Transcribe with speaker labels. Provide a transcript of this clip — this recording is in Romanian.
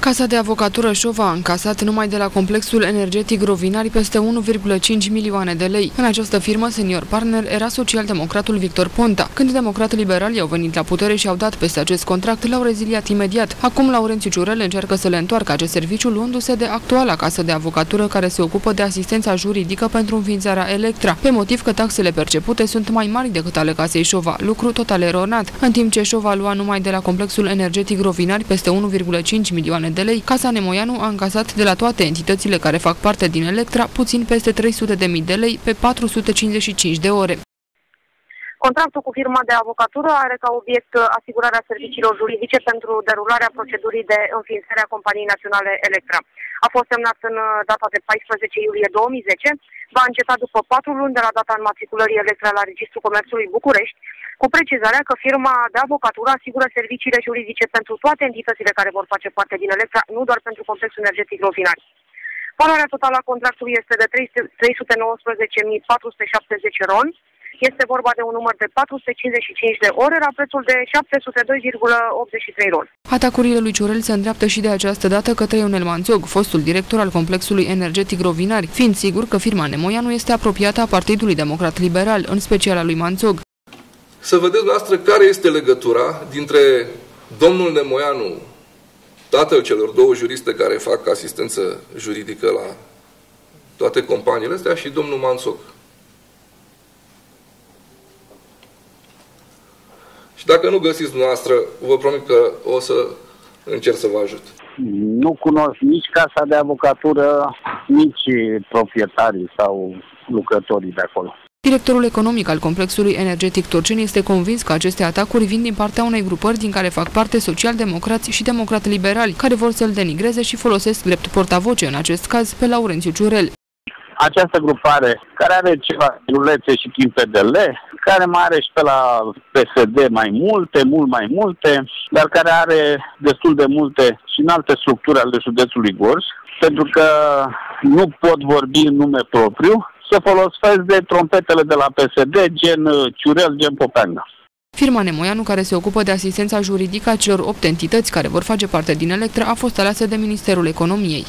Speaker 1: Casa de avocatură Șova a încasat numai de la complexul energetic Rovinari peste 1,5 milioane de lei. În această firmă, senior partner era social-democratul Victor Ponta. Când democrații liberali au venit la putere și au dat peste acest contract, l-au reziliat imediat. Acum Laurențiu Ciurel încearcă să le întoarcă acest serviciu luându-se de actuala casă de avocatură care se ocupă de asistența juridică pentru înființarea Electra, pe motiv că taxele percepute sunt mai mari decât ale casei Șova, lucru total eronat. În timp ce Șova lua numai de la complexul energetic Rovinari peste 1,5 milioane milioane de lei, Casa Nemoianu a încasat de la toate entitățile care fac parte din Electra puțin peste 300 de mii de lei pe 455 de ore.
Speaker 2: Contractul cu firma de avocatură are ca obiect asigurarea serviciilor juridice pentru derularea procedurii de înființare a companiei naționale Electra. A fost semnat în data de 14 iulie 2010, va înceta după patru luni de la data înmatriculării Electra la Registrul Comerțului București, cu precizarea că firma de avocatură asigură serviciile juridice pentru toate entitățile care vor face parte din Electra, nu doar pentru complexul energetic Rovinari. Valoarea totală a contractului este de 319.470 ron. Este vorba de un număr de 455 de ore la prețul de 702,83 ron.
Speaker 1: Atacurile lui Ciurel se îndreaptă și de această dată către Ionel Manțog, fostul director al complexului energetic Rovinari, fiind sigur că firma Nemoianu este apropiată a Partidului Democrat Liberal, în special a lui Manțog
Speaker 3: să vedeți noastră care este legătura dintre domnul Nemoianu, tatăl celor două juriste care fac asistență juridică la toate companiile astea, și domnul Mansoc. Și dacă nu găsiți noastră, vă promit că o să încerc să vă ajut.
Speaker 4: Nu cunosc nici casa de avocatură, nici proprietarii sau lucrătorii de acolo.
Speaker 1: Directorul economic al complexului energetic Turcen este convins că aceste atacuri vin din partea unei grupări din care fac parte social-democrați și democrat liberali, care vor să-l denigreze și folosesc drept portavoce, în acest caz, pe Laurențiu Ciurel.
Speaker 4: Această grupare, care are ceva rulețe și timp PDL, care mai are și pe la PSD mai multe, mult mai multe, dar care are destul de multe și în alte structuri ale județului Gorj, pentru că nu pot vorbi în nume propriu, să folosesc de trompetele de la PSD, gen uh, Ciurel, gen Popeanga.
Speaker 1: Firma Nemoianu, care se ocupă de asistența juridică a celor opt entități care vor face parte din Electra, a fost aleasă de Ministerul Economiei.